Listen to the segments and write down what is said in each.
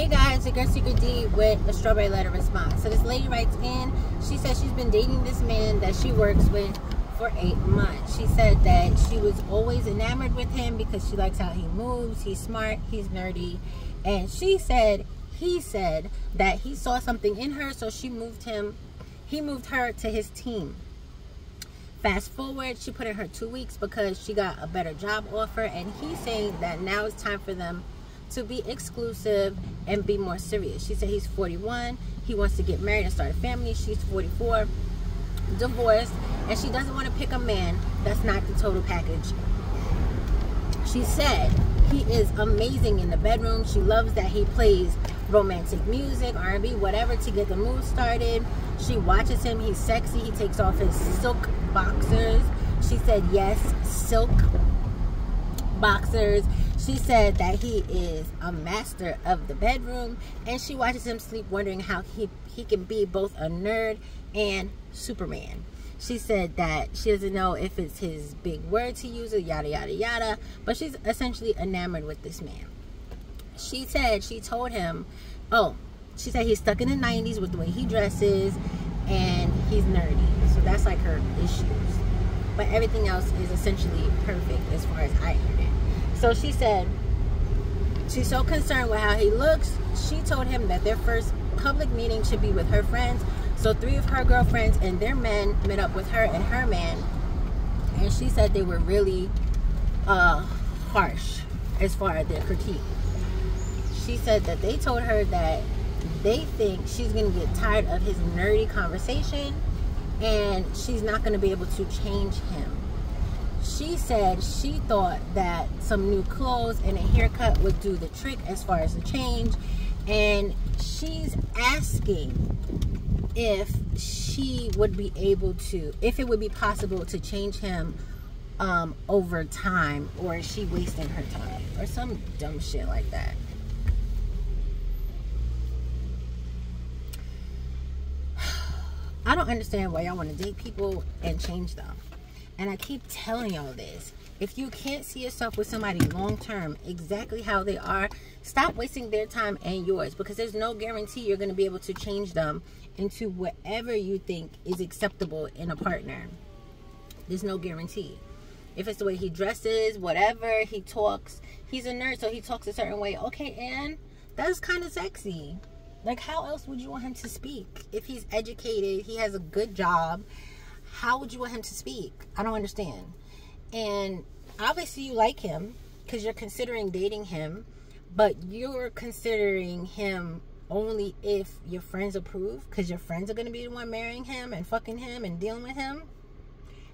Hey guys, it's girl Seekret D with a strawberry letter response. So this lady writes in, she says she's been dating this man that she works with for eight months. She said that she was always enamored with him because she likes how he moves, he's smart, he's nerdy. And she said, he said that he saw something in her, so she moved him, he moved her to his team. Fast forward, she put in her two weeks because she got a better job offer, and he's saying that now it's time for them to be exclusive and be more serious. She said he's 41, he wants to get married and start a family. She's 44, divorced, and she doesn't want to pick a man that's not the total package. She said he is amazing in the bedroom. She loves that he plays romantic music, R&B, whatever to get the mood started. She watches him. He's sexy. He takes off his silk boxers. She said yes, silk boxers. She said that he is a master of the bedroom and she watches him sleep wondering how he, he can be both a nerd and Superman. She said that she doesn't know if it's his big words he uses, yada, yada, yada, but she's essentially enamored with this man. She said she told him, oh, she said he's stuck in the 90s with the way he dresses and he's nerdy. So that's like her issues. But everything else is essentially perfect as far as I heard it. So she said she's so concerned with how he looks. She told him that their first public meeting should be with her friends. So three of her girlfriends and their men met up with her and her man. And she said they were really uh, harsh as far as their critique. She said that they told her that they think she's going to get tired of his nerdy conversation and she's not going to be able to change him she said she thought that some new clothes and a haircut would do the trick as far as the change. And she's asking if she would be able to if it would be possible to change him um, over time or is she wasting her time or some dumb shit like that. I don't understand why y'all want to date people and change them and I keep telling y'all this. If you can't see yourself with somebody long term, exactly how they are, stop wasting their time and yours because there's no guarantee you're going to be able to change them into whatever you think is acceptable in a partner. There's no guarantee. If it's the way he dresses, whatever, he talks, he's a nerd, so he talks a certain way. Okay, and that's kind of sexy. Like, how else would you want him to speak? If he's educated, he has a good job, how would you want him to speak? I don't understand. And obviously you like him because you're considering dating him, but you're considering him only if your friends approve because your friends are going to be the one marrying him and fucking him and dealing with him.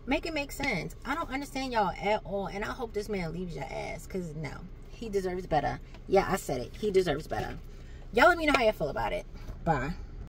Make it make sense. I don't understand y'all at all. And I hope this man leaves your ass because no, he deserves better. Yeah, I said it. He deserves better. Y'all let me know how you feel about it. Bye.